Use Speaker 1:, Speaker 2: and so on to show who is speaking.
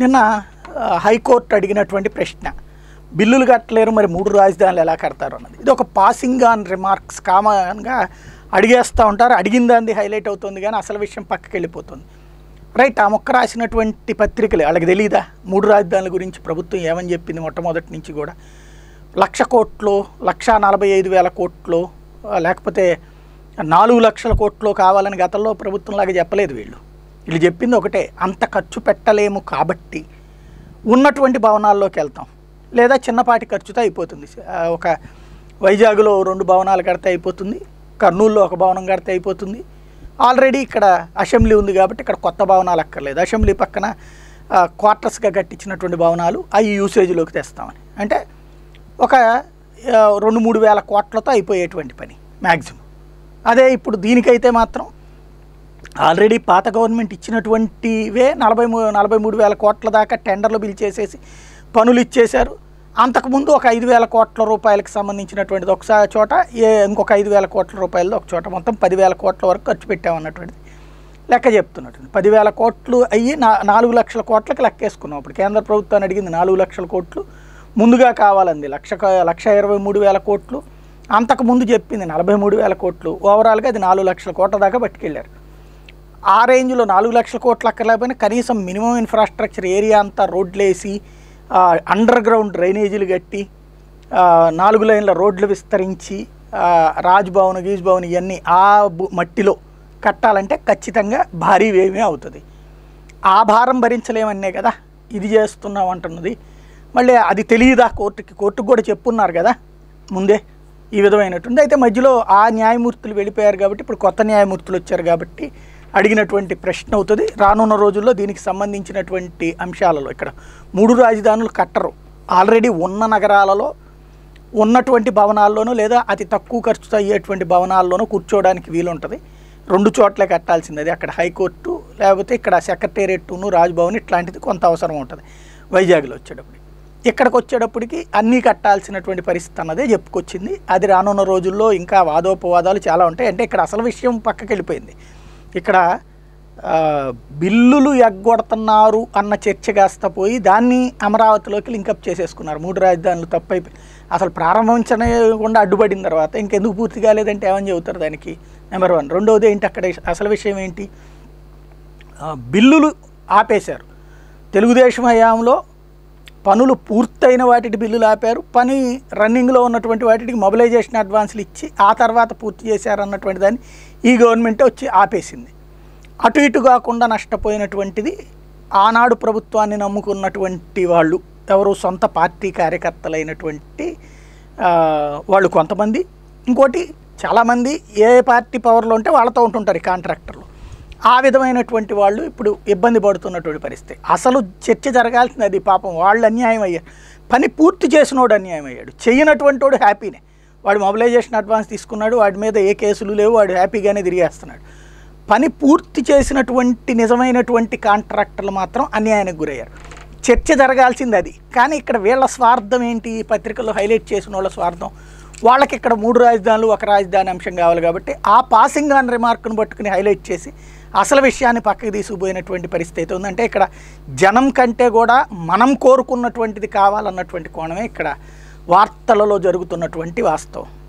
Speaker 1: నిన్న హైకోర్టు అడిగినటువంటి ప్రశ్న బిల్లులు కట్టలేరు మరి మూడు రాజధానులు ఎలా కడతారు? అన్నది. ఇది ఒక పాసింగ్ ఆన్ రిమార్క్స్ కామన్గా అడిగేస్తూ ఉంటారు. అడిగిన దాన్ని హైలైట్ అవుతుంది కానీ అసలు విషయం పక్కకి వెళ్ళిపోతుంది. రైట్ ఆ మొక్క రాసినటువంటి పత్రికలు వాళ్ళకి తెలియదా మూడు రాజధానుల గురించి ప్రభుత్వం ఏమని చెప్పింది మొట్టమొదటి నుంచి కూడా? లక్ష కోట్లు లక్ష నలభై ఐదు వేల కోట్లు లేకపోతే నాలుగు లక్షల కోట్లు కావాలని గతంలో ప్రభుత్వంలాగా చెప్పలేదు వీళ్ళు. వీళ్ళు చెప్పింది ఒకటే అంత ఖర్చు పెట్టలేము కాబట్టి ఉన్నటువంటి భవనాల్లోకి వెళ్తాం. లేదా చిన్నపాటి ఖర్చుతో అయిపోతుంది. ఒక వైజాగ్లో రెండు భవనాలు కడితే అయిపోతుంది కర్నూలులో ఒక భవనం కడితే అయిపోతుంది. ఆల్రెడీ ఇక్కడ అసెంబ్లీ ఉంది కాబట్టి ఇక్కడ కొత్త భవనాలు అక్కర్లేదు. అసెంబ్లీ పక్కన క్వార్టర్స్గా కట్టించినటువంటి భవనాలు అవి యూసేజ్లోకి తెస్తామని. అంటే ఒక రెండు మూడు వేల కోట్లతో అయిపోయేటువంటి పని మ్యాక్సిమం అదే ఇప్పుడు దీనికైతే మాత్రం ఆల్రెడీ పాత గవర్నమెంట్ ఇచ్చినటువంటివే నలభై మూ నలభై మూడు వేల కోట్ల దాకా టెండర్లు పిలిచేసేసి పనులు ఇచ్చేశారు. అంతకుముందు ఒక ఐదు వేల కోట్ల రూపాయలకు సంబంధించినటువంటిది ఒకసారి చోట ఏ ఇంకొక ఐదు వేల కోట్ల రూపాయలది ఒక చోట మొత్తం పదివేల కోట్ల వరకు ఖర్చు పెట్టామన్నటువంటిది. లెక్క చెప్తున్నట్టు పదివేల కోట్లు అయ్యి నా నాలుగు లక్షల కోట్లకు లెక్కేసుకున్నాం అప్పుడు. కేంద్ర ప్రభుత్వాన్ని అడిగింది నాలుగు లక్షల కోట్లు. ముందుగా కావాలంది లక్ష లక్ష ఇరవై మూడు వేల కోట్లు. అంతకు ముందు చెప్పింది నలభై మూడు వేల కోట్లు. ఓవరాల్గా అది నాలుగు లక్షల కోట్ల దాకా పట్టుకెళ్ళారు. ఆ రేంజ్లో నాలుగు లక్షల కోట్లు అక్కర్లేకపోయినా కనీసం మినిమం ఇన్ఫ్రాస్ట్రక్చర్ ఏరియా అంతా రోడ్లు వేసి అండర్ గ్రౌండ్ డ్రైనేజీలు కట్టి నాలుగు లైన్ల రోడ్లు విస్తరించి రాజ్భవన్ గీజ్భవన్ ఇవన్నీ ఆ మట్టిలో కట్టాలంటే ఖచ్చితంగా భారీ వ్యయమే అవుతుంది. ఆ భారం భరించలేమన్నే కదా ఇది చేస్తున్నాం అంటున్నది. మళ్ళీ అది తెలియదా కోర్టుకి? కోర్టుకు కూడా చెప్పున్నారు కదా ముందే ఈ విధమైనటువంటి. అయితే మధ్యలో ఆ న్యాయమూర్తులు వెళ్ళిపోయారు కాబట్టి ఇప్పుడు కొత్త న్యాయమూర్తులు వచ్చారు కాబట్టి అడిగినటువంటి ప్రశ్న అవుతుంది. రానున్న రోజుల్లో దీనికి సంబంధించినటువంటి అంశాలలో ఇక్కడ మూడు రాజధానులు కట్టరు. ఆల్రెడీ ఉన్న నగరాలలో ఉన్నటువంటి భవనాల్లోనూ లేదా అతి తక్కువ ఖర్చుతో అయ్యేటువంటి భవనాల్లోనూ కూర్చోవడానికి వీలుంటుంది. రెండు చోట్లే కట్టాల్సింది. అది అక్కడ హైకోర్టు లేకపోతే ఇక్కడ సెక్రటేరియట్ను రాజ్భవన్ ఇట్లాంటిది కొంత అవసరం ఉంటుంది. వైజాగ్లో వచ్చేటప్పుడు ఇక్కడికి వచ్చేటప్పటికి అన్నీ కట్టాల్సినటువంటి పరిస్థితి అన్నదే చెప్పుకొచ్చింది. అది రానున్న రోజుల్లో ఇంకా వాదోపవాదాలు చాలా ఉంటాయి. అంటే ఇక్కడ అసలు విషయం పక్కకి వెళ్ళిపోయింది ఇక్కడ బిల్లులు ఎగ్గొడుతున్నారు అన్న చర్చ కాస్త పోయి దాన్ని అమరావతిలోకి లింకప్ చేసేసుకున్నారు. మూడు రాజధానులు తప్పైపోయి. అసలు ప్రారంభించకుండా అడ్డుపడిన తర్వాత ఇంకెందుకు పూర్తి కాలేదంటే ఏమని చెబుతారు దానికి? నెంబర్ వన్ రెండవది ఏంటి అక్కడ అసలు విషయం ఏంటి? బిల్లులు ఆపేశారు. తెలుగుదేశం హయాంలో పనులు పూర్తయిన వాటికి బిల్లులు ఆపారు. పని రన్నింగ్లో ఉన్నటువంటి వాటికి మొబిలైజేషన్ అడ్వాన్స్లు ఇచ్చి ఆ తర్వాత పూర్తి చేశారు అన్నటువంటి దాన్ని ఈ గవర్నమెంటే వచ్చి ఆపేసింది. అటు ఇటు కాకుండా నష్టపోయినటువంటిది ఆనాడు ప్రభుత్వాన్ని నమ్ముకున్నటువంటి వాళ్ళు ఎవరు సొంత పార్టీ కార్యకర్తలైనటువంటి వాళ్ళు కొంతమంది. ఇంకోటి చాలామంది ఏ పార్టీ పవర్లో ఉంటే వాళ్ళతో ఉంటుంటారు కాంట్రాక్టర్లు. ఆ విధమైనటువంటి వాళ్ళు ఇప్పుడు ఇబ్బంది పడుతున్నటువంటి పరిస్థితి. అసలు చర్చ జరగాల్సింది అది పాపం వాళ్ళు అన్యాయం అయ్యారు. పని పూర్తి చేసినోడు అన్యాయం అయ్యాడు. చేయనటువంటి వాడు హ్యాపీనే. వాడు మొబిలైజేషన్ అడ్వాన్స్ తీసుకున్నాడు వాడి మీద ఏ కేసులు లేవు వాడు హ్యాపీగానే తిరిగేస్తున్నాడు. పని పూర్తి చేసినటువంటి నిజమైనటువంటి కాంట్రాక్టర్లు మాత్రం అన్యాయానికి గురయ్యారు. చర్చ జరగాల్సింది అది. కానీ ఇక్కడ వీళ్ళ స్వార్థం ఏంటి? ఈ పత్రికల్లో హైలైట్ చేసిన వాళ్ళ స్వార్థం. వాళ్ళకి ఇక్కడ మూడు రాజధానులు ఒక రాజధాని అంశం కావాలి కాబట్టి ఆ పాసింగ్ ఆన్ రిమార్క్ను పట్టుకుని హైలైట్ చేసి అసలు విషయాన్ని పక్కకి తీసుకుపోయినటువంటి పరిస్థితి అయితే ఉందంటే ఇక్కడ జనం కంటే కూడా మనం కోరుకున్నటువంటిది కావాలన్నటువంటి కోణమే ఇక్కడ వార్తలలో జరుగుతున్నటువంటి వాస్తవం.